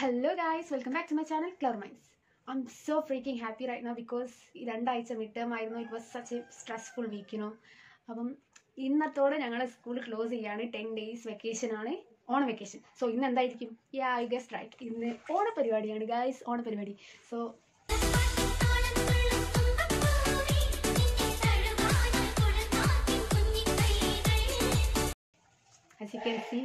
Hello guys welcome back to my channel clever minds I'm so freaking happy right now because ഈ രണ്ടാഴ്ച mid term ആയിരുന്നു it was such a stressful വീക്കിനോ അപ്പം ഇന്നത്തോടെ ഞങ്ങളെ school close ചെയ്യാണ്. Ten days vacation ആണ്. ഓണ vacation so ഇന്ന് എന്തായിരിക്കും? യാ ഐ ഗസ്റ്റ് റൈറ്റ് ഇന്ന് ഓണ പരിപാടിയാണ് ഗായ്സ് ഓണ പരിപാടി സോ സി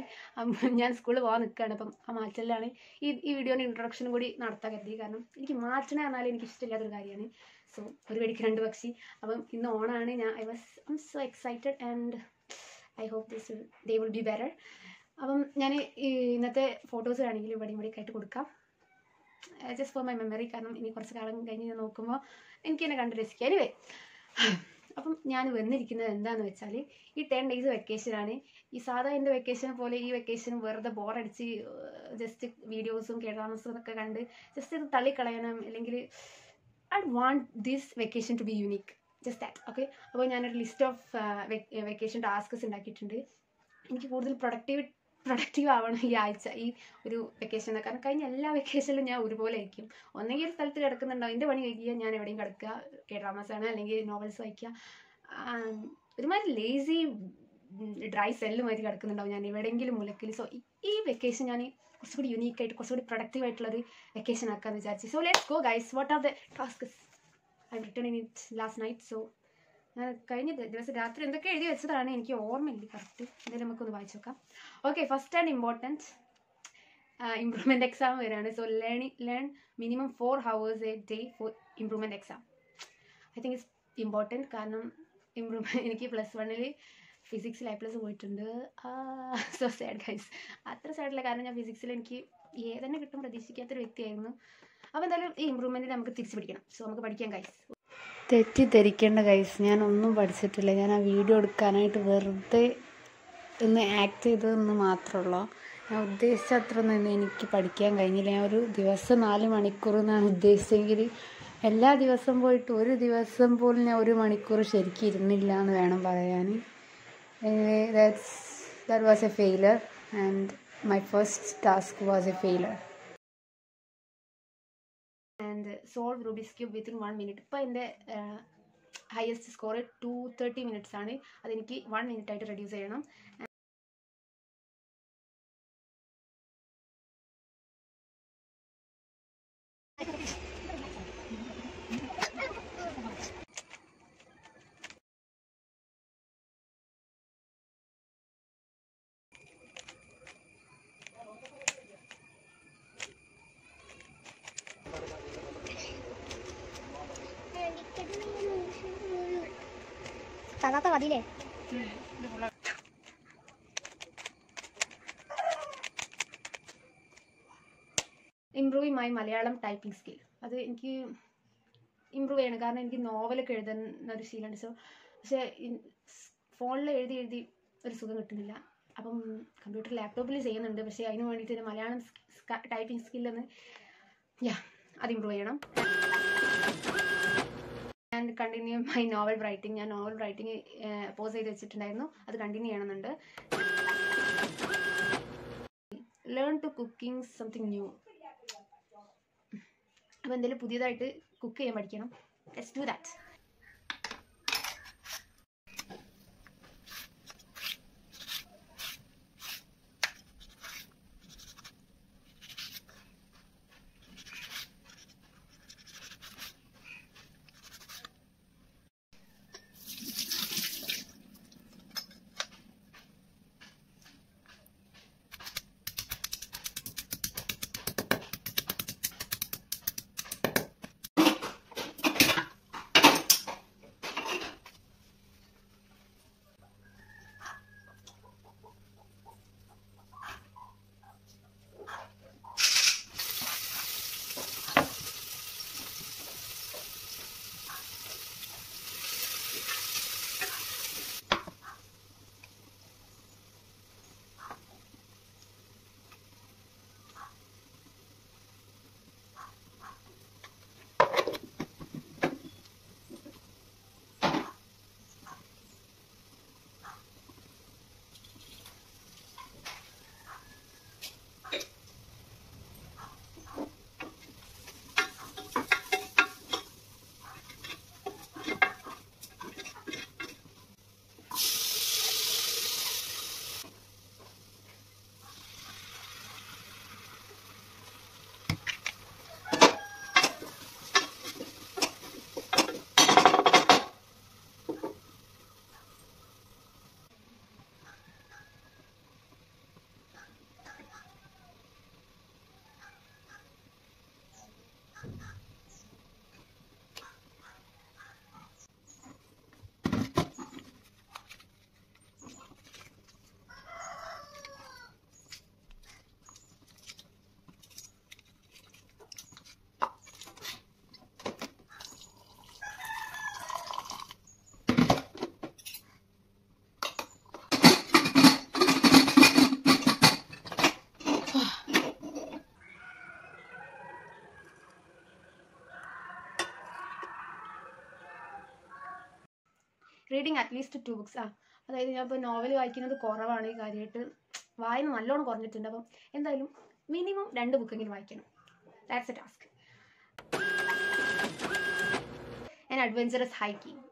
ഞാൻ സ്കൂളിൽ പോകാൻ നിൽക്കുകയാണ് അപ്പം ആ മാറ്റലിലാണ് ഈ ഈ വീഡിയോന്റെ ഇൻട്രൊഡക്ഷനും കൂടി നടത്താൻ കരുതി. കാരണം എനിക്ക് മാറ്റണ പറഞ്ഞാൽ എനിക്ക് ഇഷ്ടമില്ലാത്തൊരു കാര്യമാണ്. സോ ഒരു വെടിക്ക് രണ്ട് പക്ഷി. അപ്പം ഇന്ന് ഓണാണ് ഞാൻ I was I'm so excited and I hope this day will be better അപ്പം ഞാൻ ഇന്നത്തെ ഫോട്ടോസ് വേണമെങ്കിൽ ഇവിടെ ഇവിടെ ആയിട്ട് കൊടുക്കാം. ജസ്റ്റ് ഫോർ മൈ മെമ്മറി കാരണം ഇനി കുറച്ച് കാലം കഴിഞ്ഞ് ഞാൻ നോക്കുമ്പോൾ എനിക്ക് എന്നെ കണ്ട് രസിക്കാം. എനിവേ അപ്പം ഞാൻ വന്നിരിക്കുന്നത് എന്താന്ന് വെച്ചാൽ ഈ ടെൻ ഡേയ്സ് വെക്കേഷനാണ് ഈ സാധാ എന്റെ വെക്കേഷൻ പോലെ ഈ വെക്കേഷൻ വെറുതെ ബോറടിച്ച് ജസ്റ്റ് വീഡിയോസും കേടാമസും ഒക്കെ കണ്ട് ജസ്റ്റ് ഇത് തള്ളിക്കളയണം. അല്ലെങ്കിൽ I want this vacation to be unique just that okay അപ്പോൾ ഞാനൊരു ലിസ്റ്റ് ഓഫ് വെക്കേഷൻ ടാസ്ക്സ് ഉണ്ടാക്കിയിട്ടുണ്ട്. എനിക്ക് കൂടുതൽ പ്രൊഡക്റ്റീവ് പ്രൊഡക്റ്റീവ് ആവണം ഈ ആഴ്ച ഈ ഒരു വെക്കേഷൻ കാരണം കഴിഞ്ഞ എല്ലാ വെക്കേഷനിലും ഞാൻ ഒരുപോലെ ആയിരിക്കും. ഒന്നെങ്കിൽ ഒരു സ്ഥലത്ത് കിടക്കുന്നുണ്ടാവും എന്റെ പണി കഴിക്കുക ഞാൻ എവിടെയും കിടക്കുക കെ ഡ്രാമാസാണ് അല്ലെങ്കിൽ നോവൽസ് വായിക്കുക. ഒരുമാതിരി ലേസി ഡ്രൈ സെല്ല് മാതിരി കിടക്കുന്നുണ്ടാവും ഞാൻ എവിടെയെങ്കിലും മുലക്കിൽ. സോ ഈ വെക്കേഷൻ ഞാൻ കുറച്ചുകൂടി യുണീക്ക് ആയിട്ട് കുറച്ചുകൂടി പ്രൊഡക്റ്റീവ് ആയിട്ടുള്ള ഒരു വെക്കേഷൻ ആക്കാമെന്ന് വിചാരിച്ചു. So let's go guys what are the task I written in it last night so ഞാൻ കഴിഞ്ഞ ദിവസം രാത്രി എന്തൊക്കെ എഴുതി വെച്ചതാണ് എനിക്ക് ഓർമ്മയില്ല. കറക്റ്റ്. എന്തായാലും നമുക്കൊന്ന് വായിച്ചു നോക്കാം. Okay first and important improvement exam വരികയാണ് so ലേണി learn minimum four hours a day for improvement exam I think it's important കാരണം ഇമ്പ്രൂവ്മെന്റ് എനിക്ക് പ്ലസ് വണ്ണിൽ ഫിസിക്സിൽ ഐ പ്ലസ് പോയിട്ടുണ്ട്. സോ സാഡ് ഗൈസ് അത്ര സാഡില്ല കാരണം ഞാൻ ഫിസിക്സിൽ എനിക്ക് ഏതന്നെ കിട്ടും പ്രതീക്ഷിക്കാത്തൊരു വ്യക്തിയായിരുന്നു. അപ്പോൾ എന്തായാലും ഈ ഇമ്പ്രൂവ്മെന്റ് നമുക്ക് തിരിച്ചു പിടിക്കണം. സോ നമുക്ക് പഠിക്കാം ഗൈസ് തെറ്റിദ്ധരിക്കേണ്ട കൈസ് ഞാൻ ഒന്നും പഠിച്ചിട്ടില്ല. ഞാൻ ആ വീഡിയോ എടുക്കാനായിട്ട് വെറുതെ ഒന്ന് ആക്ട് ചെയ്തതെന്ന് മാത്രമുള്ളൂ ഞാൻ ഉദ്ദേശിച്ച അത്ര എനിക്ക് പഠിക്കാൻ കഴിഞ്ഞില്ല. ഞാൻ ഒരു ദിവസം നാല് മണിക്കൂർ എന്നാണ് ഉദ്ദേശിച്ചെങ്കിൽ എല്ലാ ദിവസം പോയിട്ട് ഒരു ദിവസം പോലും ഞാൻ ഒരു മണിക്കൂർ ശരിക്കും ഇരുന്നില്ല എന്ന് വേണം പറയാൻ. That's that was a failure and my first task was a failure and solve Rubik's cube within one minute ഇപ്പോൾ എന്റെ highest score two thirty minutes ആണ്. അതെനിക്ക് വൺ മിനിറ്റ് ആയിട്ട് റെഡ്യൂസ് ചെയ്യണം. തകാത്ത മതിയില്ലേ improve my Malayalam typing skill അത് എനിക്ക് improve ചെയ്യണം കാരണം എനിക്ക് നോവലൊക്കെ എഴുതുന്ന ഒരു ശീലമുണ്ട് സോ പക്ഷേ ഫോണിൽ എഴുതി എഴുതി ഒരു സുഖം കിട്ടുന്നില്ല അപ്പം കമ്പ്യൂട്ടർ ലാപ്ടോപ്പിൽ ചെയ്യുന്നുണ്ട് പക്ഷേ അതിന് വേണ്ടിയിട്ട് മലയാളം ടൈപ്പിംഗ് സ്കില്ലൊന്ന് യാ അത് ഇമ്പ്രൂവ് ചെയ്യണം and continue my novel writing ഞാൻ നോവൽ റൈറ്റിംഗ് പോസ് ചെയ്ത് വെച്ചിട്ടുണ്ടായിരുന്നു. അത് കണ്ടിന്യൂ ചെയ്യണമെന്നുണ്ട്. Learn to cooking something new അപ്പോൾ എന്തെങ്കിലും പുതിയതായിട്ട് കുക്ക് ചെയ്യാൻ പഠിക്കണം. Let's do that reading at least two books ആ. അതായത് ഞാൻ ഇപ്പോൾ നോവൽ വായിക്കുന്നത് കുറവാണ് ഈ കാര്യമായിട്ട് വായന നല്ലോണം കുറഞ്ഞിട്ടുണ്ട്. അപ്പം എന്തായാലും മിനിമം രണ്ട് ബുക്കെങ്കിലും വായിക്കണം. That's a task and adventurous hiking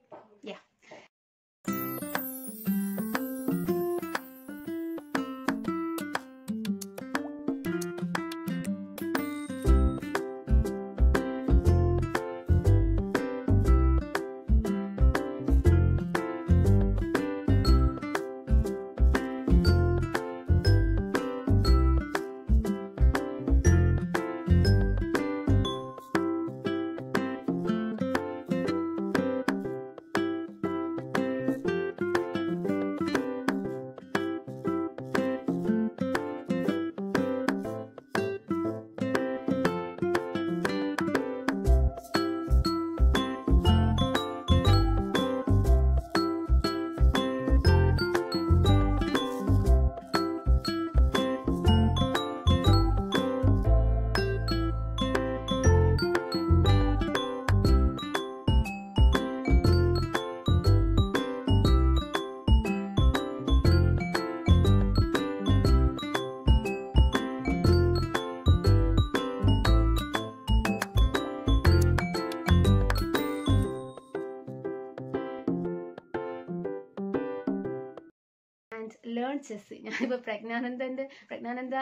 ഞാനിപ്പോൾ പ്രജ്ഞാനന്ദന്റെ പ്രജ്ഞാനന്ദ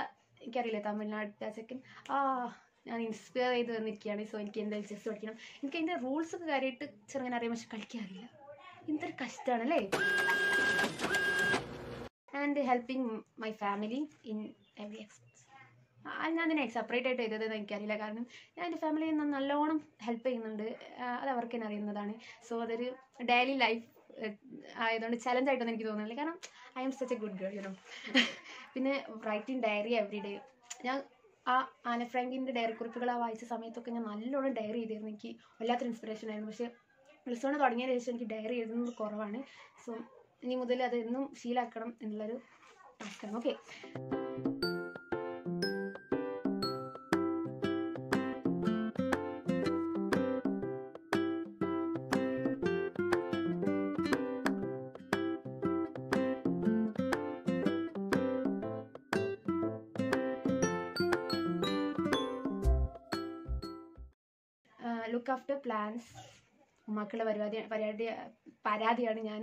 എനിക്കറിയില്ല തമിഴ്നാട് സെക്കൻഡ് ആ ഞാൻ ഇൻസ്പയർ ചെയ്ത് വന്നിരിക്കുകയാണ്. സോ എനിക്ക് എന്തായാലും ചെസ് പഠിക്കണം. എനിക്ക് അതിന്റെ റൂൾസ് ഒക്കെ കാര്യമായിട്ട് ചെറുങ്ങനെ അറിയാം. പക്ഷെ കളിക്കാറില്ല എന്തൊരു കഷ്ടമാണ് അല്ലേ? And helping my family in every expense ഞാൻ അതിനെ സെപ്പറേറ്റ് ആയിട്ട് ചെയ്തതെന്ന് എനിക്കറിയില്ല. കാരണം ഞാൻ എന്റെ ഫാമിലിയിൽ നിന്ന് നല്ലോണം ഹെൽപ്പ് ചെയ്യുന്നുണ്ട്. അത് അവർക്ക് തന്നെ അറിയുന്നതാണ്. സോ അതൊരു ഡെയിലി ലൈഫ് ആയതുകൊണ്ട് ചലഞ്ച് ആയിട്ടൊന്നും എനിക്ക് തോന്നുന്നില്ല. കാരണം I'm such a good girl you know പിന്നെ റൈറ്റിംഗ് ഡയറി എവറി ഡേ ഞാൻ ആ ആന ഫ്രാങ്കിന്റെ ഡയറി കുറിപ്പുകൾ ആ വായിച്ച സമയത്തൊക്കെ ഞാൻ നല്ലോണം ഡയറി ചെയ്തിരുന്നു. എനിക്ക് വല്ലാത്തൊരു ഇൻസ്പിറേഷൻ ആയിരുന്നു. പക്ഷേ പ്ലസ് വൺ തുടങ്ങിയതിന് ശേഷം എനിക്ക് ഡയറി എഴുതുന്നത് കുറവാണ്. സോ ഇനി മുതൽ അത് എന്നും ശീലാക്കണം എന്നുള്ളൊരു ടാസ്ക്കാണ് ഓക്കെ ലുക്ക് ആഫ്റ്റർ പ്ലാന്റ്സ് മക്കളുടെ പരിപാടി പരിപാടി പരാതിയാണ് ഞാൻ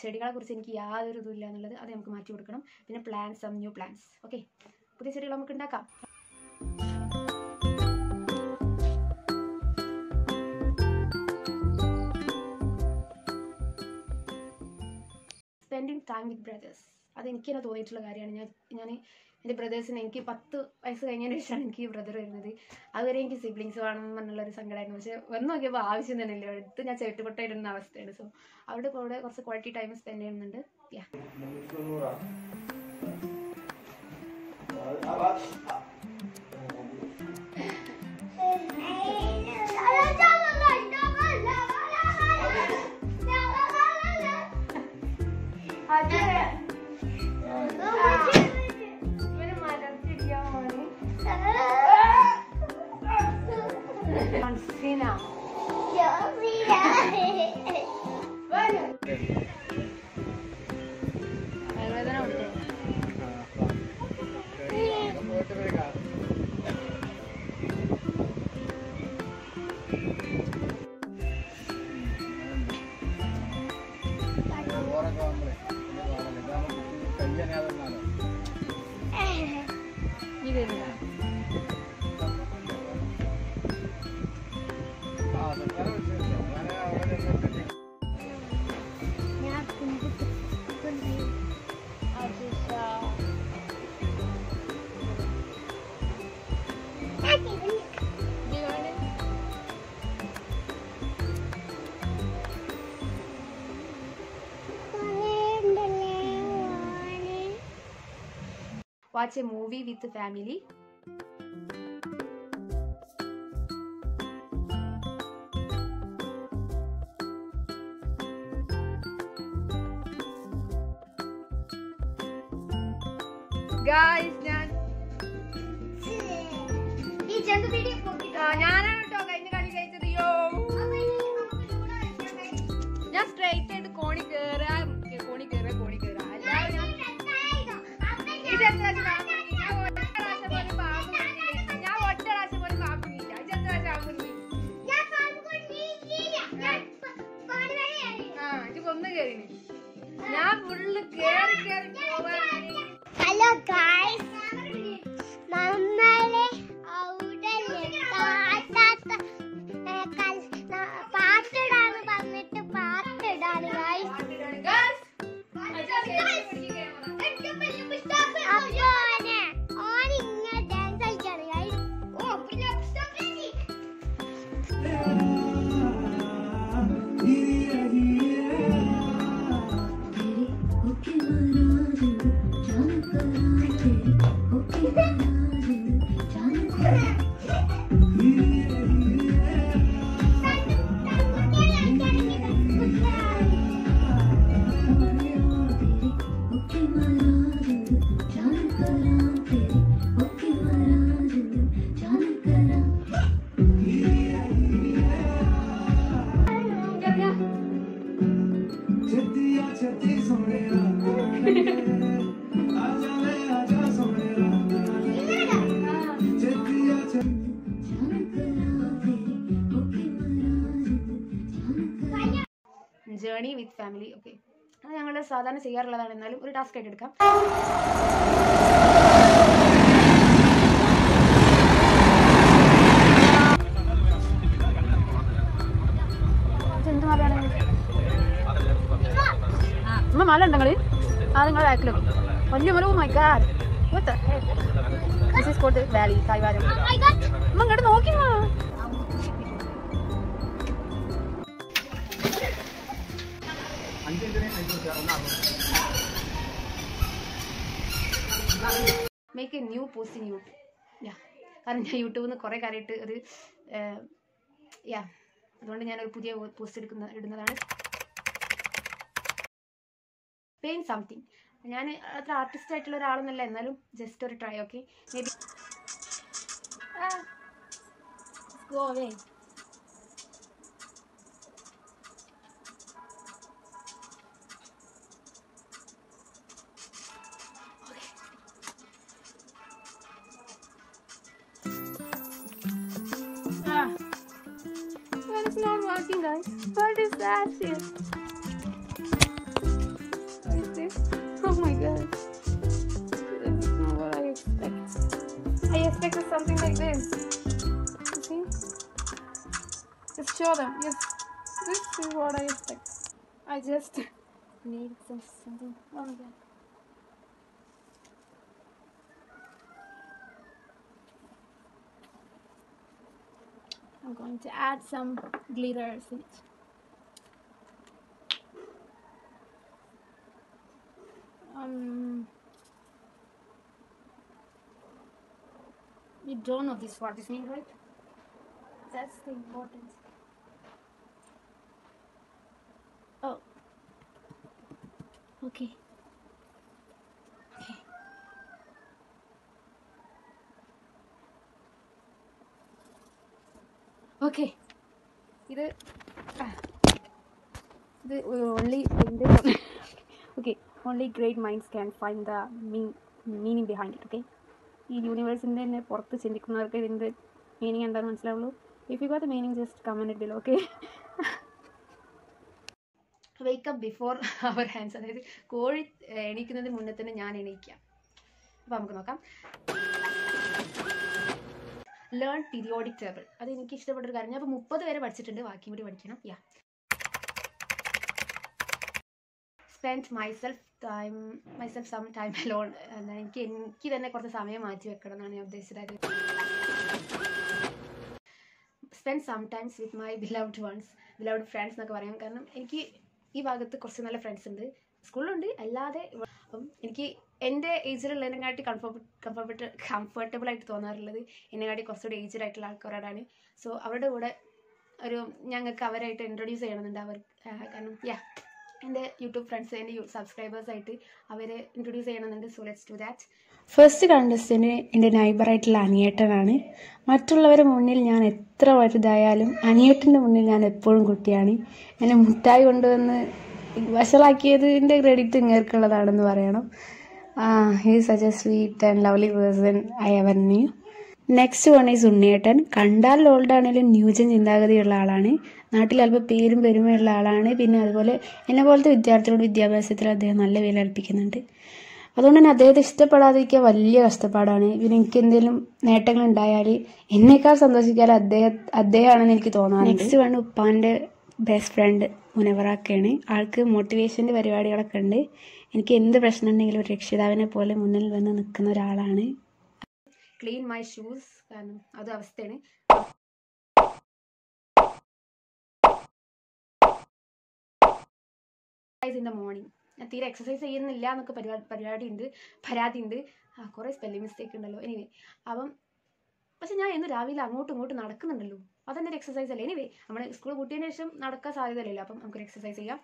ചെടികളെ കുറിച്ച് എനിക്ക് യാതൊരു ഇതുമില്ല എന്നുള്ളത് അത് നമുക്ക് മാറ്റി കൊടുക്കണം. പിന്നെ plants some new plants okay പുതിയ ചെടികൾ നമുക്ക് ഉണ്ടാക്കാം. സ്പെൻഡിങ് ടൈം വിത്ത് ബ്രദേഴ്സ് അത് എനിക്ക് തന്നെ തോന്നിയിട്ടുള്ള കാര്യമാണ്. ഞാൻ ഞാൻ എന്റെ ബ്രദേഴ്സിന് എനിക്ക് പത്ത് വയസ്സ് കഴിഞ്ഞതിന് ശേഷമാണ് എനിക്ക് ബ്രദർ വരുന്നത്. അതുവരെ എനിക്ക് സിബ്ലിങ്സ് വേണം എന്നുള്ള ഒരു സങ്കടമായിരുന്നു പക്ഷെ വന്ന് നോക്കിയപ്പോൾ ആവശ്യം തന്നെ ഇല്ല എടുത്ത് ഞാൻ ചേട്ടുപൊട്ടായിരുന്ന അവസ്ഥയാണ്. സോ അവിടെ കൂടെ കുറച്ച് ക്വാളിറ്റി ടൈം സ്പെൻഡ് ചെയ്യുന്നുണ്ട്. Yeah John Cena. John Cena. bueno. Watch a movie with the family. Money with family okay അത് ഞങ്ങൾ സാധാരണ ചെയ്യാറുള്ളതാണ്. എന്നാലും ഒരു ടാസ്ക് ആയിട്ട് എടുക്കാം. അമ്മ മല ഉണ്ടോ നിങ്ങൾ? ആ നിങ്ങൾ ബാക്കിലോ വലിയ മല my god what the heck? This make a new post in YouTube yeah കാരണം ഞാൻ യൂട്യൂബിൽ നിന്ന് കുറേ കാര്യമായിട്ട് ഒരു യാ അതുകൊണ്ട് ഞാനൊരു പുതിയ പോസ്റ്റ് എടുക്കുന്ന ഇടുന്നതാണ്. പെയിൻ സംതിങ് ഞാൻ അത്ര ആർട്ടിസ്റ്റ് ആയിട്ടുള്ള ഒരാളൊന്നല്ല എന്നാലും ജസ്റ്റ് ഒരു try okay maybe go away What is that shit? What is this? Oh my god. This is not what I expect. I expected something like this. You see? Just show them. Yes. This is what I expect. I just need some something. Oh my god. To add some glitters in it. Um, you don't know this what this means, right? That's the important. Oh. Okay. Okay. ഇത്. ഇത് only okay only great minds can find the mean meaning behind it okay ഈ യൂണിവേഴ്സിന്റെ തന്നെ പുറത്ത് ചിന്തിക്കുന്നവർക്ക് ഇതിന്റെ meaning എന്താണെന്ന് മനസ്സിലാവുള്ളൂ? If you got the meaning just comment below okay wake up before our hens അതായത് കോഴി എണീക്കുന്നതിന് മുന്നേ തന്നെ ഞാൻ എണീക്കാം. അപ്പോൾ നമുക്ക് നോക്കാം. ലേൺ പീരിയോഡിക് ടേബിൾ അത് എനിക്ക് ഇഷ്ടപ്പെട്ട ഒരു കാര്യം. ഞാൻ ഇപ്പോൾ മുപ്പത് വരെ പഠിച്ചിട്ടുണ്ട്. ബാക്കി കൂടി പഠിക്കണം. Yeah spend myself time myself some time alone എന്താണ് എനിക്ക് എനിക്ക് തന്നെ കുറച്ച് സമയം മാറ്റി വെക്കണം എന്നാണ് ഞാൻ ഉദ്ദേശിച്ചത്. Spend some times with my beloved ones beloved friends എന്നൊക്കെ പറയാം. കാരണം എനിക്ക് ഈ ഭാഗത്ത് കുറച്ച് നല്ല ഫ്രണ്ട്സ് ഉണ്ട്. സ്കൂളിലുണ്ട് അല്ലാതെ അപ്പം എനിക്ക് എന്റെ ഏജിലുള്ളതിനെക്കാട്ടി കംഫർട്ട് കംഫർട്ട് കംഫർട്ടബിൾ ആയിട്ട് തോന്നാറുള്ളത് എന്നെക്കാട്ടി കുറച്ചുകൂടി ഏജ്ഡ് ആയിട്ടുള്ള ആൾക്കാരോടാണ്. സോ അവരുടെ കൂടെ ഒരു ഞങ്ങൾക്ക് അവരായിട്ട് ഇൻട്രൊഡ്യൂസ് ചെയ്യണമെന്നുണ്ട് അവർ കാരണം യാ എന്റെ യൂട്യൂബ് ഫ്രണ്ട്സ് എന്റെ സബ്സ്ക്രൈബേഴ്സ് ആയിട്ട് അവരെ ഇൻട്രൊഡ്യൂസ് ചെയ്യണമെന്നുണ്ട്. So let's do that first കണ്ടസ്റ്റിന് എന്റെ നൈബറായിട്ടുള്ള അനിയേട്ടനാണ്. മറ്റുള്ളവരുടെ മുന്നിൽ ഞാൻ എത്ര വലുതായാലും അനിയേട്ടന്റെ മുന്നിൽ ഞാൻ എപ്പോഴും കുട്ടിയാണ്. എന്നെ മുട്ടായി കൊണ്ടുവന്ന് വഷളാക്കിയതിന്റെ ക്രെഡിറ്റ് ഇങ്ങേർക്കുള്ളതാണെന്ന് പറയണം. He such a sweet and lovely person I ever knew next one is ഉണ്ണിയേട്ടൻ. കണ്ടാൽ ഓൾഡ് ആണെങ്കിലും ന്യൂജൻ ചിന്താഗതിയുള്ള ആളാണ്. നാട്ടിൽ അല്പം പേരും പെരുമയുള്ള ആളാണ്. പിന്നെ അതുപോലെ എന്നെ പോലത്തെ വിദ്യാർത്ഥികളുടെ വിദ്യാഭ്യാസത്തിൽ അദ്ദേഹം നല്ല വില കൽപ്പിക്കുന്നുണ്ട് അതുകൊണ്ട് തന്നെ അദ്ദേഹത്തെ ഇഷ്ടപ്പെടാതിരിക്കുക വലിയ കഷ്ടപ്പാടാണ്. പിന്നെ എനിക്ക് എന്തെങ്കിലും നേട്ടങ്ങൾ ഉണ്ടായാൽ എന്നേക്കാൾ സന്തോഷിക്കാൻ അദ്ദേഹം അദ്ദേഹമാണെന്ന് എനിക്ക് തോന്നാറ് നെക്സ്റ്റ് വൺ ഉപ്പാന്റെ ബെസ്റ്റ് ഫ്രണ്ട് മുനവറാക്കയാണ് ആൾക്ക് മോട്ടിവേഷന്റെ പരിപാടികളൊക്കെ ഉണ്ട്. എനിക്ക് എന്ത് പ്രശ്നം ഉണ്ടെങ്കിലും ഒരു രക്ഷിതാവിനെ പോലെ മുന്നിൽ വന്ന് നിൽക്കുന്ന ഒരാളാണ്. ക്ലീൻ മൈ ഷൂസ് കാരണം അത് അവസ്ഥയാണ്. ഇൻ ദ മോർണിംഗ് ഞാൻ തീരെ എക്സസൈസ് ചെയ്യുന്നില്ല എന്നൊക്കെ പരിപാടി പരിപാടി ഉണ്ട് പരാതി ഉണ്ട്. കുറേ സ്പെല്ലിംഗ് മിസ്റ്റേക്ക് ഉണ്ടല്ലോ. എനിവേ അപ്പം പക്ഷെ ഞാൻ ഇന്ന് രാവിലെ അങ്ങോട്ടും ഇങ്ങോട്ടും നടക്കുന്നുണ്ടല്ലോ. അതെന്റെ ഒരു എക്സസൈസ് അല്ലേ? എനിവേ നമ്മൾ സ്കൂൾ പൂട്ടിയതിന് ശേഷം നടക്കാൻ സാധ്യതയില്ലല്ലോ അപ്പം നമുക്കൊരു എക്സസൈസ് ചെയ്യാം.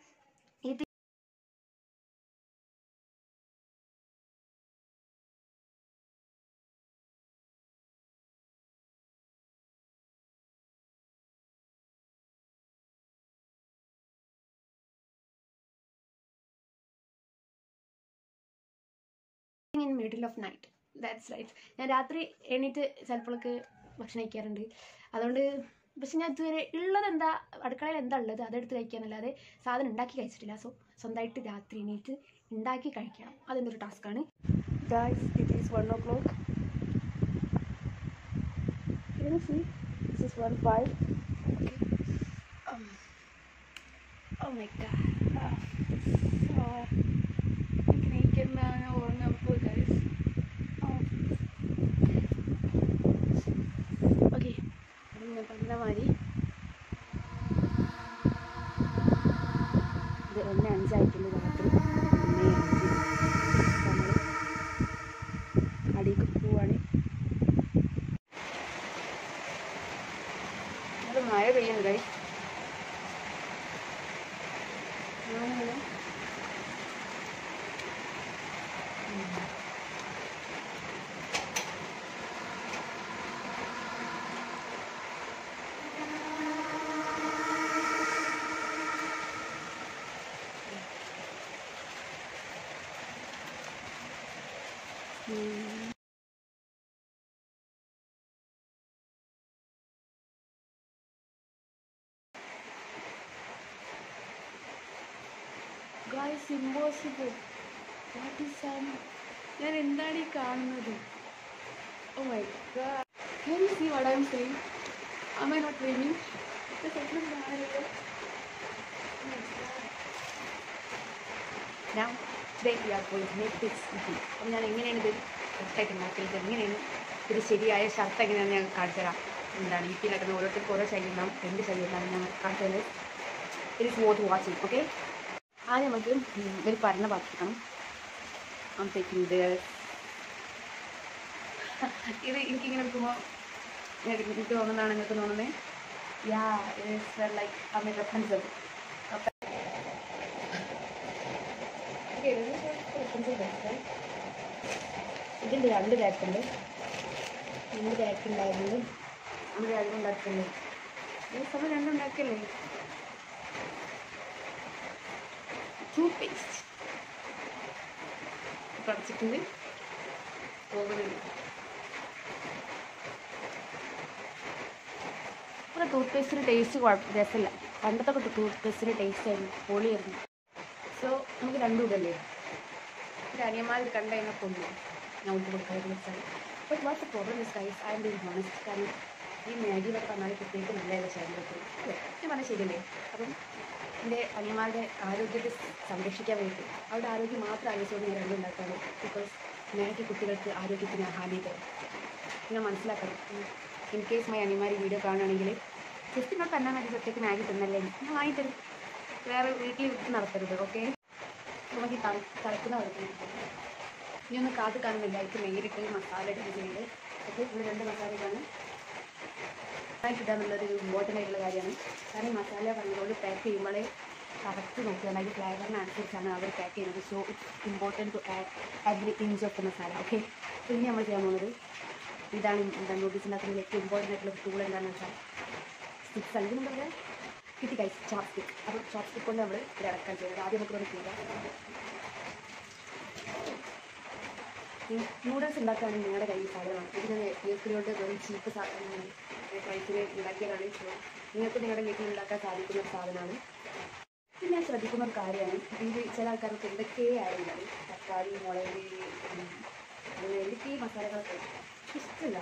In middle of night that's right ഞാൻ രാത്രി എണീറ്റ് ചിലപ്പോഴൊക്കെ ഭക്ഷണം കഴിക്കാറുണ്ട് അതുകൊണ്ട് പക്ഷെ ഞാൻ ഇതുവരെ ഉള്ളത് എന്താ അടുക്കളയിൽ എന്താ ഉള്ളത് അതെടുത്ത് കഴിക്കാനല്ലാതെ സാധനം ഉണ്ടാക്കി കഴിച്ചിട്ടില്ല സോ സ്വന്തമായിട്ട് രാത്രി എണീറ്റ് ഉണ്ടാക്കി കഴിക്കണം അതെന്തൊരു ടാസ്ക്കാണ് Guys, it is 1 o'clock. Can you see? This is 1 5. My god. എനിക്ക് നീക്കുന്നതാണ് ഓർമ്മ ഗൈസ് ഓക്കെ ഞാൻ പറഞ്ഞ മാതിരി ഇത് ഒന്ന് അഞ്ചായിട്ടുണ്ട് രാത്രി ഒന്ന് അഞ്ച് നമ്മൾ അടിയിൽ പോവാണ് അത് മഴ പെയ്യുന്നുണ്ട് ഞാനിങ്ങനെ guys impossible what is some ഞാൻ എന്താണ് ഈ കാണുന്നത് ഓ my god can see what I am saying am I not dreaming സ്വപ്നം കാണരുത് ഞാൻ പോയി നെറ്റ്ഫ്ലിക്സ് അപ്പം ഞാൻ എങ്ങനെയാണ് ഇത് കറക്റ്റായിട്ട് ഉണ്ടാക്കിയത്? എങ്ങനെയാണ് ഇത് ശരിയായ ഷർട്ട് എങ്ങനെയാണ് ഞാൻ കാണിച്ചു തരാം. എന്താണ്? ഈ പിന്നൊക്കെ ഓരോരുത്തർക്ക് ഓരോ ഉണ്ടാവും. എന്റെ ഉണ്ടാവും. ഞാൻ കാണിച്ചു it is what watching okay ആദ്യം നമുക്ക് ഒരു പരന്ന പാത്രം I'm taking this. ഇത് എനിക്കിങ്ങനെ എടുക്കുമ്പോൾ എനിക്ക് തോന്നുന്നതാണ് നിങ്ങൾക്ക് തോന്നുന്നത് യാ ഇറ്റ്സ് ലൈക്ക് അമ്മ റെഫറൻസ് ഇതിന്റെ രണ്ട് ബാക്കുണ്ട് രണ്ട് ബാക്ക് ഉണ്ടായിരുന്നു രണ്ടും ഉണ്ടാക്കില്ലേ ഈ സമയം രണ്ടും ഉണ്ടാക്കില്ലേ ടൂത്ത് പേസ്റ്റ് പഠിച്ചിട്ടുണ്ട് പോകുന്നുണ്ട് ഇവിടെ ടൂത്ത് പേസ്റ്റിന് ടേസ്റ്റ് കുഴപ്പം രസമില്ല പണ്ടത്തെ ഒക്കെ ടൂത്ത് ടേസ്റ്റ് ആയിരുന്നു. പൊളിയായിരുന്നു. സോ നമുക്ക് രണ്ടും ഒരു അനിയന്മാർ കണ്ടു ഞാൻ വെച്ചാൽ but what's problem is I am being honest കാരണം ഈ മാഗിയിലൊക്കെ പറഞ്ഞാൽ പ്രത്യേകിച്ച് നല്ലതല്ല ശരീരത്തിൽ അല്ലേ ഞാൻ ശരിയല്ലേ? അപ്പം എന്റെ അനിയന്മാരുടെ ആരോഗ്യത്തെ സംരക്ഷിക്കാൻ വേണ്ടി അവരുടെ ആരോഗ്യം മാത്രം ആലോചിച്ചുകൊണ്ട് ഞാൻ രണ്ടും ഉണ്ടാക്കാണ് ബിക്കോസ് മാഗി കുട്ടികൾക്ക് ആരോഗ്യത്തിന് ഹാനികരം നിങ്ങൾ മനസ്സിലാക്കണം. ഇൻ കേസ് മൈ അനിയന്മാർ വീഡിയോ കാണുകയാണെങ്കിൽ ജസ്റ്റ് നിങ്ങൾ തന്നാൽ മതി ഒറ്റയ്ക്ക് മാഗി തിന്നല്ലേ? ഞാൻ വാങ്ങിത്തരും. വേറെ വീട്ടിൽ വിട്ട് നടത്തരുത് ഓക്കെ നമുക്ക് ഈ തണുക്കുന്ന വെള്ളത്തിൽ ഇനി ഒന്നും കാത്ത് കാണുന്നില്ല. എനിക്ക് നേരിട്ട് മസാല ഇടുന്നുണ്ട് അപ്പോൾ ഇവിടെ രണ്ട് മസാലയാണ് ആയിട്ട് ഇടാന്നുള്ളൊരു ഇമ്പോർട്ടന്റ് ആയിട്ടുള്ള കാര്യമാണ്. കാരണം മസാല പറഞ്ഞുകൊണ്ട് പാക്ക് ചെയ്യുമ്പോഴേ കറക്റ്റ് നോക്കുകയാണ് അതിന്റെ ഫ്ലേവറിനനുസരിച്ചാണ് അവർ പാക്ക് ചെയ്യുന്നത്. So it's important to add every inch of masala okay ഇനി നമ്മൾ ചെയ്യാൻ പോകുന്നത് ഇതാണ് എന്താ നൂഡിൽസ് ഉണ്ടാക്കുന്നതിൽ ഏറ്റവും ഇമ്പോർട്ടന്റ് ആയിട്ടുള്ള ടൂൾ എന്താണെന്ന് വെച്ചാൽ സ്റ്റിക്സ് അല്ലെങ്കിൽ പറയുക? കിട്ടി കഴിച്ച് ചോപ്പ് അപ്പോൾ ചോപ്പ് കൊണ്ട് നമ്മൾ ഇത് ഇറക്കാൻ ചെയ്യുന്നത്. ആദ്യം നമുക്ക് ഇവിടെ ചെയ്യാം. നൂഡിൽസ് ഉണ്ടാക്കാനും നിങ്ങളുടെ കയ്യിൽ സാധനമാണ്. ഇത് ഞാൻ കേക്കിലോട്ട് വെറും ചീപ്പ് സാധനമാണ്. പ്രൈസിൽ ഉണ്ടാക്കിയതാണ്. സോ നിങ്ങൾക്ക് നിങ്ങളുടെ വീട്ടിൽ ഉണ്ടാക്കാൻ സാധിക്കുന്ന ഒരു സാധനമാണ്. ഇത് ഞാൻ ശ്രദ്ധിക്കുന്ന ഒരു കാര്യമാണ്. ഇത് ചില ആൾക്കാർക്ക് എന്തൊക്കെ ആയില്ല തക്കാളി മുളക് അങ്ങനെ എന്തൊക്കെ മസാലകളൊക്കെ ഇഷ്ടമില്ല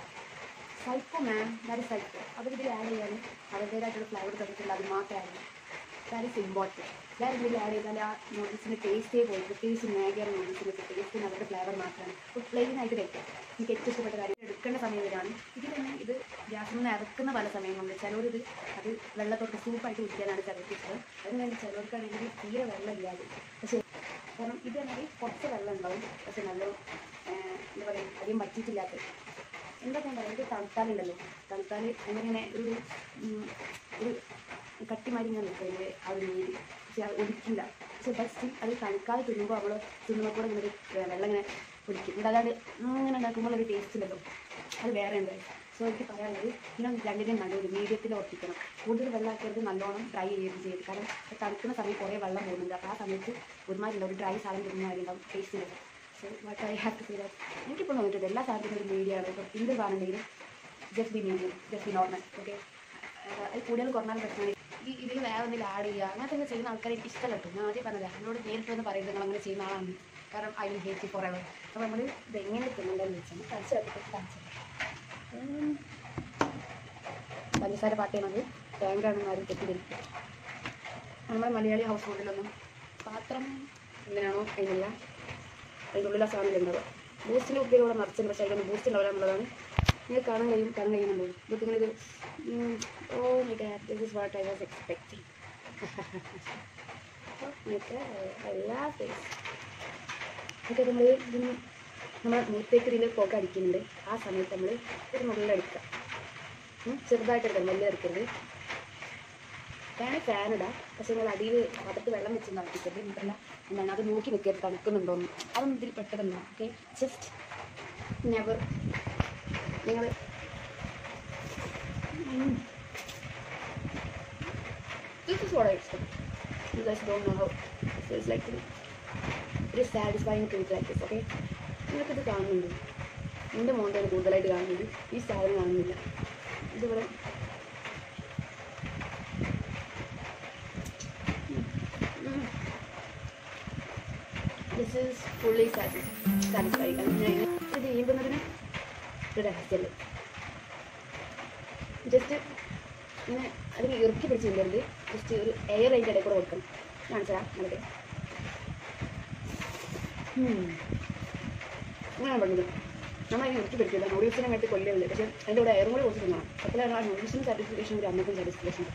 സൈക്കോ മാം ഇസ് സൈക്കോ അവരിതിൽ ആഡ് ചെയ്യാനും അവരുടേതായിട്ടുള്ള ഫ്ലേവർ തന്നിട്ടുള്ള അത് മാത്രമാണ്. ദാറ്റ് ഇസ് ഇമ്പോർട്ടന്റ് വേറെ എന്തെങ്കിലും ആഡ് ചെയ്താൽ ആ നൂഡിൽസിന്റെ ടേസ്റ്റേ പോയി പ്രത്യേകിച്ച് മാഗിയാണ് നൂഡിൽസിന്റെ ടേസ്റ്റിന് അവരുടെ ഫ്ലേവർ മാത്രമാണ്. അപ്പോൾ പ്ലെയിൻ ആയിട്ട് കഴിക്കാം എനിക്ക് ഏറ്റവും ഇഷ്ടപ്പെട്ട കാര്യം എടുക്കേണ്ട സമയം ഇതാണ് ഇത് തന്നെ ഇത് ഗ്യാസിൽ നിന്ന് ഇറക്കുന്ന പല സമയങ്ങളുണ്ട്. ചിലവരിത് അത് വെള്ളത്തോട്ട് സൂപ്പായിട്ട് കുടിക്കാനാണ് ചിലർക്ക് ഇഷ്ടം അതിന് വേണ്ടി ചിലവർക്കാണെങ്കിൽ തീരെ വെള്ളമില്ലാതെ പക്ഷേ കാരണം ഇത് തന്നെ കുറച്ച് വെള്ളം ഉണ്ടാവും. പക്ഷെ നല്ല എന്താ പറയുക അധികം പറ്റിയിട്ടില്ലാത്ത എന്താ പറയുക ഇത് തണുത്താലുണ്ടല്ലോ. തണുത്താൽ അങ്ങനെ ഒരു ഒരു കട്ടിമാരി ഇങ്ങനെ നിൽക്കും അതിന്റെ ആ ഒരു നീര് പക്ഷെ ഒലിക്കില്ല പക്ഷെ ഫസ്റ്റ് അത് തണുക്കാതെ തിന്നുമ്പോൾ അവൾ തിന്നുമ്പോൾ കൂടെ ഇങ്ങനെ വെള്ളം ഇങ്ങനെ ഒലിക്കും എന്നിട്ട് അതായത് അങ്ങനെ ഉണ്ടാക്കുമ്പോൾ ഒരു ടേസ്റ്റ് ഇല്ലല്ലോ. അത് വേറെ ഉണ്ട്. സോ എനിക്ക് പറയാനുള്ളത് നിങ്ങൾ രണ്ടിനെയും നടുവിൽ മീഡിയത്തിൽ ഉറപ്പിക്കണം കൂടുതൽ വെള്ളമാക്കരുത് നല്ലോണം ഡ്രൈ ചെയ്ത് ചെയ്ത് കാരണം തണുക്കുന്ന സമയം കുറേ വെള്ളം പോകുന്നുണ്ട്. അപ്പോൾ ആ സമയത്ത് ഒരുമാതിരി ഒരു ഡ്രൈ സാധനം ഉണ്ടാവും ടേസ്റ്റ് ഇല്ല. So what I have to that എനിക്കിപ്പോൾ തോന്നിയിട്ടുണ്ട്. എല്ലാ സാധനത്തിനും ഒരു മീഡിയമാണ് ഇപ്പോൾ എന്ത് കാണുന്നെങ്കിലും just be medium just be normal okay അത് കൂടുതൽ കുറഞ്ഞാൽ പ്രശ്നമാണ് ഈ ഇതിൽ വേറെ ഒന്നിൽ ആഡ് ചെയ്യുക. അങ്ങനത്തെ ചെയ്യുന്ന ആൾക്കാരെ എനിക്ക് ഇഷ്ടമല്ല. കേട്ടോ ഞാൻ ആദ്യം പറഞ്ഞത് എന്നോട് നേരിട്ട് വന്ന് പറയുന്നത് നിങ്ങൾ അങ്ങനെ ചെയ്യുന്ന ആളാണ്. കാരണം I will hate for ever അപ്പോൾ നമ്മൾ ഇത് എങ്ങനെ വെച്ചാൽ കാണിച്ചു കാണിച്ചു. പഞ്ചസാര പാട്ടേണത് ബാങ്കാണെന്ന് ആരും തെറ്റിദ്ധരിക്കുക നമ്മുടെ മലയാളി ഹൗസ് ഹോൾഡിലൊന്നും പാത്രം എങ്ങനെയാണോ അതിനുള്ള അതിന്റെ ഉള്ളിലാണ് സാധനം ഉണ്ടാവുക ബൂസ്റ്റിന്റെ കുപ്പിയിലൂടെ നിറച്ചത് പക്ഷേ അതിലൊന്നും ബൂസ്റ്റ് ഉണ്ടാവില്ല എന്നുള്ളതാണ് നിങ്ങൾക്ക് കാണാൻ കഴിയും കാണാൻ കഴിയുന്നുണ്ടോ ഇതൊക്കെ ഇങ്ങനെ ഒരു ഓ my god this is what I was expecting this എന്നിട്ട് നമ്മൾ ഇതിന് നമ്മൾ മുഖത്തേക്ക് ഇതിന്റെ പുക അടിക്കുന്നുണ്ട്. ആ സമയത്ത് നമ്മൾ ഒരു മുള്ള അടിക്കുക. ചെറുതായിട്ട് എടുക്കണം വലിയ എടുക്കരുത് വേണേൽ ഫാൻ ഇടാം. പക്ഷെ നിങ്ങൾ അടിയിൽ അകത്ത് വെള്ളം വെച്ച് നടത്തിക്കരുത്. എന്നിട്ടല്ല എന്താണ് അത് നോക്കി നിൽക്കരുത് തണുക്കുന്നുണ്ടോന്ന്. അതൊന്നും ഇതിൽ പെട്ടതല്ല ഓക്കെ ജസ്റ്റ് നെവർ നിങ്ങൾ നിങ്ങൾക്കിത് കാണുന്നുണ്ട്. എന്റെ മോന്റെയാണ് കൂടുതലായിട്ട് കാണുന്നത് ഈ സാധനം കാണുന്നില്ല. ഇതുപോലെ. ഫുള്ളി സാറ്റിസ്ഫൈ ഇത് ചെയ്യുമ്പോൾ ഒരു രഹസ്യമല്ലേ ജസ്റ്റ് ഇങ്ങനെ അതിന് ഇറുക്കി പിടിച്ച് കൊണ്ടുവരുന്നത് ജസ്റ്റ് ഒരു എയർ അതിന്റെ ഇടയിൽ കൂടെ കൊടുക്കണം കാണിച്ചാ നമുക്ക് അങ്ങനെയാണ് പറഞ്ഞത് നമ്മൾ അതിനെ ഇറുക്കി പിടിക്കില്ല നൂഡിൽസിനെ അങ്ങോട്ട് കൊല്ലുന്നില്ല പക്ഷേ അതിന്റെ കൂടെ എയറും കൂടി കുറച്ച് അപ്പോഴാണ് ആ നൂഡിൽസിന് സാറ്റിസ്ഫിക്കേഷൻ ഒരു അമ്മക്കും സാറ്റിസ്ഫിക്കേഷൻ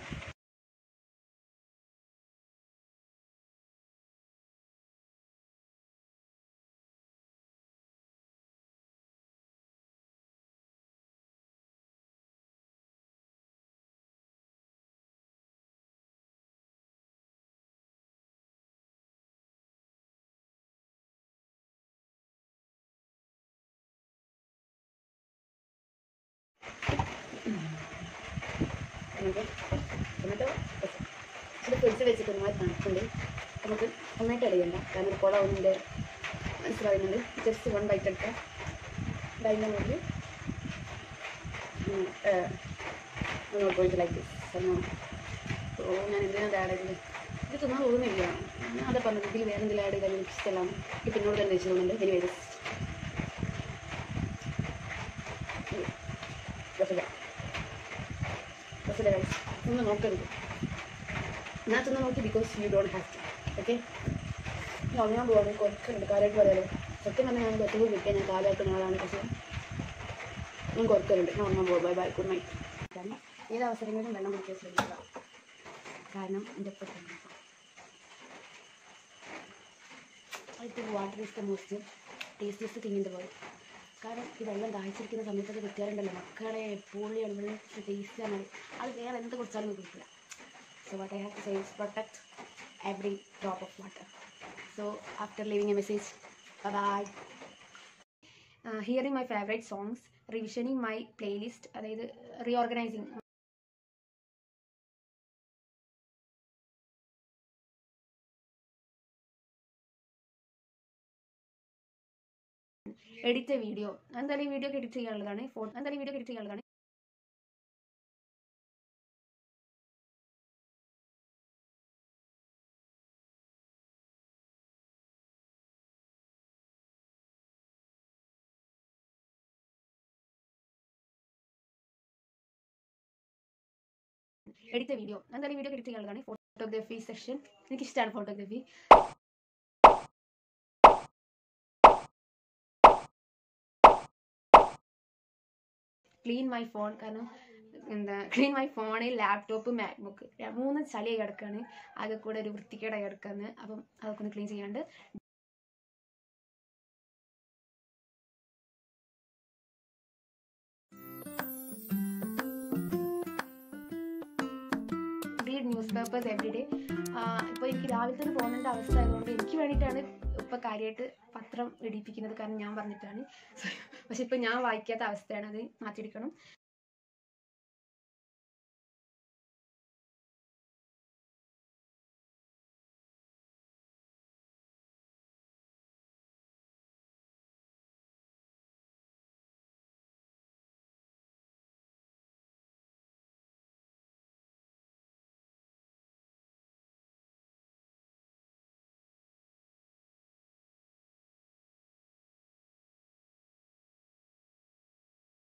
തണുപ്പുണ്ട് നമുക്ക് നന്നായിട്ട് അടിയണ്ട. കാരണം ഉണ്ട്. മനസ്സിലാവുന്നുണ്ട്. ജസ്റ്റ് വൺ ബൈറ്റ് എടുക്കാം അതിന്റെ മുകളിൽ മുന്നോട്ട് ലൈക്ക് ഓ ഞാൻ എന്തിനാണ് ആഡ് ചെയ്തത്? ഇത് തിന്നാൻ തോന്നുന്നില്ല. ഞാൻ അതെ പറഞ്ഞത്. ഇതിൽ വേറെ എന്തെങ്കിലും ആഡ് ചെയ്താൽ ഇഷ്ടമല്ല. ഇപ്പം എന്നോട് തന്നെ രസമില്ല ഒന്ന് നോക്കരുത് ഞാൻ തിന്ന് നോക്കി because you don't have to okay ഞാൻ പോവാണ് കുറക്കുന്നുണ്ട് കാലായിട്ട് പറയാലോ. സത്യം പറഞ്ഞാൽ ഞാൻ ഒറ്റ കിട്ടിയാൽ ഞാൻ കാലാക്കുന്ന ആളാണ്. പക്ഷേ ഞാൻ കുറക്കലുണ്ട് ഞാൻ ഉറങ്ങാൻ പോകും ബൈ ബൈ ഗുഡ് നൈറ്റ് കാരണം ഏത് അവസരങ്ങളിലും വെള്ളം കുടിക്കാൻ ശ്രമിക്കുക. കാരണം എന്റെ ഒപ്പം water is the most tastiest thing in the കാരണം ഈ വെള്ളം ദാഹിച്ചിരിക്കുന്ന സമയത്തൊക്കെ കുത്തിയാലുണ്ടല്ലോ മക്കളെ പൊളിയാണ് വെള്ളം ടേസ്റ്റാണ് അത് വേറെ എന്ത് കുടിച്ചാലും കുടിക്കില്ല so what I have to say is protect every drop of water so after living a message by hearing my favourite songs revisioning my playlist അതായത് റീഓർഗനൈസിങ് എഡിറ്റ് വീഡിയോ എന്തായാലും ഈ വീഡിയോ എഡിറ്റ് ചെയ്യാനുള്ളതാണ്. ഫോട്ടോ എന്തായാലും ഈ video edit ചെയ്യാനുള്ളതാണ്. Edit video എന്തായാലും video edit ചെയ്യാനുള്ളതാണ് photography section എനിക്ക് ഇഷ്ടമാണ് ഫോട്ടോഗ്രാഫി ക്ലീൻ മൈ ഫോൺ കാരണം എന്താ clean my phone laptop MacBook മൂന്ന് ചളിയായി കിടക്കുകയാണ് ആകെ കൂടെ ഒരു വൃത്തിക്കേടായി കിടക്കുകയാണ് അപ്പം അതൊക്കെ ഒന്ന് ക്ലീൻ ചെയ്യാണ്ട് read news papers every day ഇപ്പോൾ എനിക്ക് രാവിലെ തന്നെ പോകുന്നതിന്റെ അവസ്ഥ ആയതുകൊണ്ട് എനിക്ക് വേണ്ടിയിട്ടാണ് ഇപ്പോൾ കാര്യമായിട്ട് പത്രം ഇടിപ്പിക്കുന്നത് കാരണം ഞാൻ പറഞ്ഞിട്ടാണ്. പക്ഷെ ഇപ്പോൾ ഞാൻ വായിക്കാത്ത അവസ്ഥയാണ് അത് മാറ്റിയെടുക്കണം.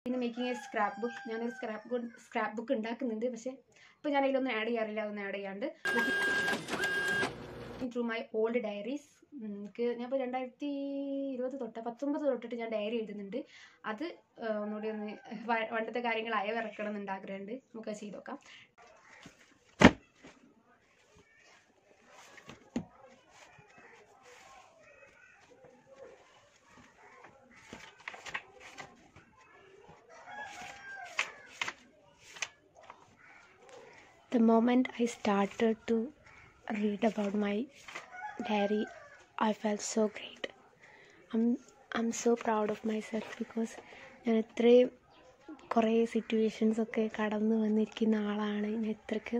പിന്നെ മേക്കിംഗ് എ സ്ക്രാപ്പ് ബുക്ക് ഞാനൊരു സ്ക്രാപ്പ് ബുക്ക് സ്ക്രാപ്പ് ബുക്ക് ഉണ്ടാക്കുന്നുണ്ട്. പക്ഷേ ഇപ്പോൾ ഞാൻ അതിലൊന്നും ആഡ് ചെയ്യാറില്ല. അതൊന്നും ആഡ് ചെയ്യാണ്ട്. ത്രൂ മൈ ഓൾഡ് ഡയറീസ് എനിക്ക് ഞാൻ ഇപ്പോൾ രണ്ടായിരത്തി ഇരുപത് തൊട്ട് പത്തൊമ്പത് തൊട്ടിട്ട് ഞാൻ ഡയറി എഴുതുന്നുണ്ട്. അത് ഒന്നുകൂടി ഒന്ന് പണ്ടത്തെ കാര്യങ്ങൾ അയവിറക്കണം എന്നുണ്ട് ആഗ്രഹമുണ്ട്. നമുക്ക് ചെയ്ത് നോക്കാം. The moment I started to read about my diary, I felt so great. I'm, I'm so proud of myself because ഞാൻ ഇത്രയും കുറേ സിറ്റുവേഷൻസ് ഒക്കെ കടന്നു വന്നിരിക്കുന്ന ആളാണ്. ഞാൻ ഇത്രയ്ക്ക്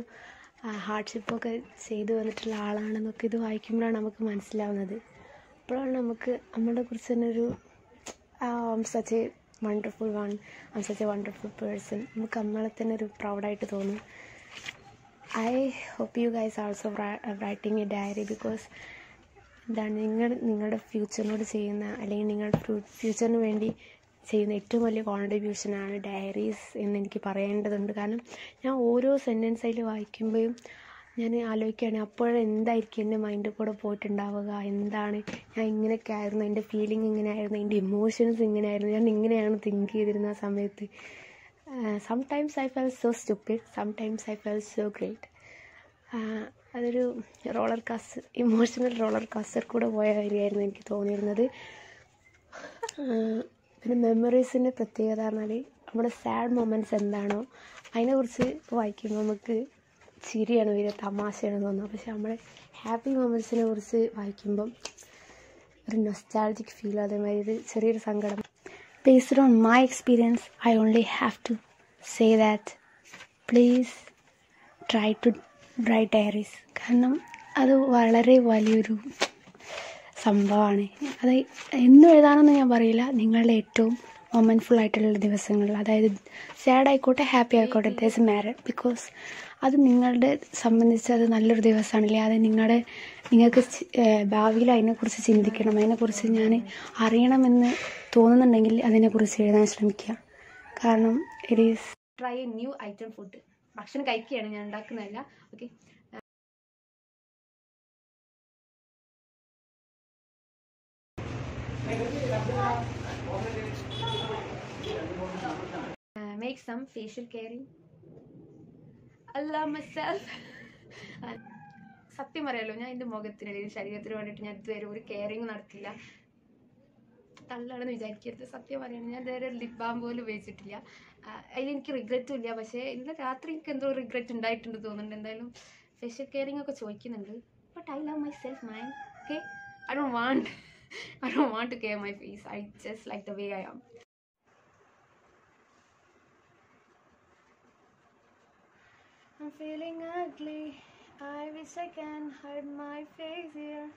ഹാർഡ്ഷിപ്പൊക്കെ ചെയ്തു വന്നിട്ടുള്ള ആളാണെന്നൊക്കെ ഇത് വായിക്കുമ്പോഴാണ് നമുക്ക് മനസ്സിലാവുന്നത്. അപ്പോഴാണ് നമുക്ക് നമ്മളെ കുറിച്ച് തന്നെ ഒരു such a wonderful one such a wonderful person നമുക്ക് നമ്മളെ തന്നെ ഒരു പ്രൗഡായിട്ട് തോന്നും. I hope you guys also writing a diary because എന്താണ് നിങ്ങൾ നിങ്ങളുടെ ഫ്യൂച്ചറിനോട് ചെയ്യുന്ന അല്ലെങ്കിൽ നിങ്ങളുടെ ഫ്യൂച്ചറിന് വേണ്ടി ചെയ്യുന്ന ഏറ്റവും വലിയ കോൺട്രിബ്യൂഷനാണ് ഡയറീസ് എന്ന് എനിക്ക് പറയേണ്ടതുണ്ട്. കാരണം ഞാൻ ഓരോ സെന്റൻസ് അതിൽ വായിക്കുമ്പോഴും ഞാൻ ആലോചിക്കുകയാണ് അപ്പോഴെന്തായിരിക്കും എന്റെ മൈൻഡിൽ കൂടെ പോയിട്ടുണ്ടാവുക എന്താണ് ഞാൻ ഇങ്ങനെയൊക്കെ ആയിരുന്നു എന്റെ ഫീലിംഗ് ഇങ്ങനെയായിരുന്നു എന്റെ ഇമോഷൻസ് ഇങ്ങനെയായിരുന്നു ഞാൻ ഇങ്ങനെയാണ് തിങ്ക് ചെയ്തിരുന്ന ആ സമയത്ത്. Sometimes I feel so stupid sometimes I feel so great അതൊരു roller coaster emotional roller coaster കൂടെ പോയ കാര്യമായിരുന്നു എനിക്ക് തോന്നിയിരുന്നത്. ആഹ് പിന്നെ മെമ്മറീസിന്റെ പ്രത്യേകത പറഞ്ഞാൽ നമ്മുടെ സാഡ് മൊമെന്റ്സ് എന്താണോ അതിനെക്കുറിച്ച് വായിക്കുമ്പോൾ നമുക്ക് ചിരിയാണ് വരിക തമാശയാണ് തോന്നുന്നത് പക്ഷെ നമ്മുടെ ഹാപ്പി മൊമെന്റ്സിനെ കുറിച്ച് വായിക്കുമ്പം ഒരു നൊസ്റ്റാൾജിക് ഫീൽ അതേമാതിരി ഒരു ചെറിയൊരു സങ്കടം based on my experience, I only have to say that please try to write diaries. കാരണം അത് വളരെ വലിയൊരു സംഭവമാണ്. അത് എന്നും എഴുതാനൊന്നും ഞാൻ പറയില്ല. നിങ്ങളുടെ ഏറ്റവും മൊമെന്റ്ഫുൾ ആയിട്ടുള്ള ദിവസങ്ങളിൽ അതായത് സാഡ് ആയിക്കോട്ടെ ഹാപ്പി ആയിക്കോട്ടെ ഇറ്റ് മാരഡ് ബിക്കോസ് അത് നിങ്ങളുടെ സംബന്ധിച്ച് അത് നല്ലൊരു ദിവസമാണല്ലേ? അത് നിങ്ങളുടെ നിങ്ങൾക്ക് ഭാവിയിൽ അതിനെക്കുറിച്ച് ചിന്തിക്കണം. അതിനെക്കുറിച്ച് ഞാൻ അറിയണമെന്ന് തോന്നുന്നുണ്ടെങ്കിൽ അതിനെക്കുറിച്ച് എഴുതാൻ ശ്രമിക്കുക. കാരണം it is try a new item food ഭക്ഷണം കഴിക്കുകയാണ് ഞാൻ ഉണ്ടാക്കുന്നതല്ല. Okay make some facial caring അല്ല മൈസെൽഫ് സത്യം പറയാലോ ഞാൻ എന്റെ മുഖത്തിന് അല്ലെങ്കിൽ ശരീരത്തിന് വേണ്ടിയിട്ട് ഞാൻ ഇതുവരെ ഒരു കെയറിങ് നടത്തില്ല തള്ളാണെന്ന് വിചാരിക്കരുത്. സത്യം പറയണം ഞാൻ ഇതുവരെ ലിപ് ബാം പോലും ഉപയോഗിച്ചിട്ടില്ല. അതിലെനിക്ക് റിഗ്രറ്റും ഇല്ല. പക്ഷേ ഇന്നലെ രാത്രി എനിക്ക് എന്തോ റിഗ്രറ്റ് ഉണ്ടായിട്ടുണ്ട് തോന്നുന്നുണ്ട്. എന്തായാലും ഫേഷ്യൽ കെയറിങ് ഒക്കെ ചോദിക്കുന്നുണ്ട്. But I love my self mine okay I don't want I don't want to care my face I just like the way I am I'm feeling ugly. I wish I can hide my face here.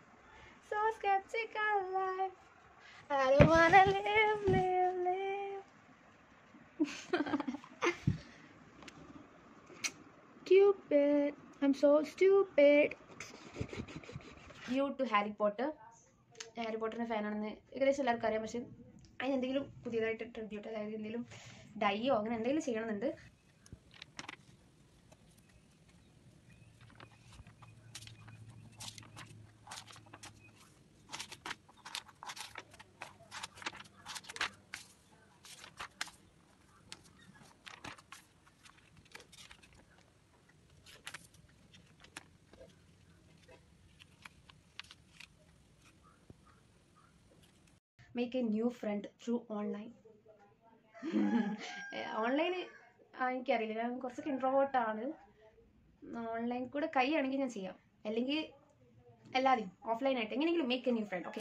So skeptical life. I don't wanna live, live, live. Cupid, I'm so stupid. Due to Harry Potter. Harry പോട്ടറിന്റെ ഫാനാണെന്ന് ഏകദേശം എല്ലാവർക്കും അറിയാം പക്ഷേ അതിന് എന്തെങ്കിലും പുതിയതായിട്ട് tribute അതായത് എന്തെങ്കിലും ഡൈയോ അങ്ങനെ എന്തെങ്കിലും ചെയ്യണമെന്നുണ്ട് make a new friend through online online എനിക്കറിയില്ല. ഞാൻ കുറച്ചൊക്കെ ഇൻട്രോവേർട്ടാണ് ഓൺലൈൻ കൂടെ കൈയാണെങ്കിൽ ഞാൻ ചെയ്യാം. അല്ലെങ്കിൽ എല്ലാവരും ഓഫ്ലൈനായിട്ട് എങ്ങനെയെങ്കിലും make a new friend okay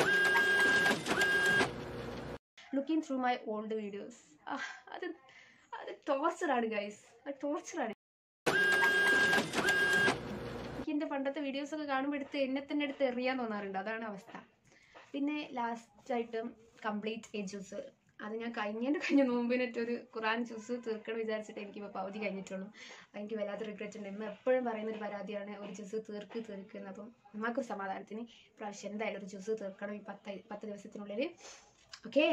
looking through my old videos അത് അത് ടോർച്ചറാണ് ഗൈസ് അത് ടോർച്ചറാണ് എനിക്ക് എന്റെ പണ്ടത്തെ വീഡിയോസ് ഒക്കെ കാണുമ്പോൾ എടുത്ത് എന്നെ തന്നെ എടുത്ത് എറിയാൻ തോന്നാറുണ്ട്. അതാണ് അവസ്ഥ. പിന്നെ ലാസ്റ്റായിട്ട് കംപ്ലീറ്റ് എ ജ്യൂസ് അത് ഞാൻ കഴിഞ്ഞതിന്റെ കഴിഞ്ഞ നോമ്പിനിട്ട് ഒരു ഖുറാൻ ജ്യൂസ് തീർക്കണം വിചാരിച്ചിട്ട് എനിക്ക് ഇപ്പോൾ പകുതി കഴിഞ്ഞിട്ടുള്ളൂ. എനിക്ക് വല്ലാത്ത റിഗ്രറ്റ് ഉണ്ട്. ഇമ്മ എപ്പോഴും പറയുന്ന ഒരു പരാതിയാണ് ഒരു ജ്യൂസ് തീർക്ക് തീർക്കുന്നത് അപ്പം നമുക്കൊരു സമാധാനത്തിന് പ്രാവശ്യം എന്തായാലും ഒരു ജ്യൂസ് തീർക്കണം ഈ പത്ത് പത്ത് ദിവസത്തിനുള്ളിൽ ഓക്കേ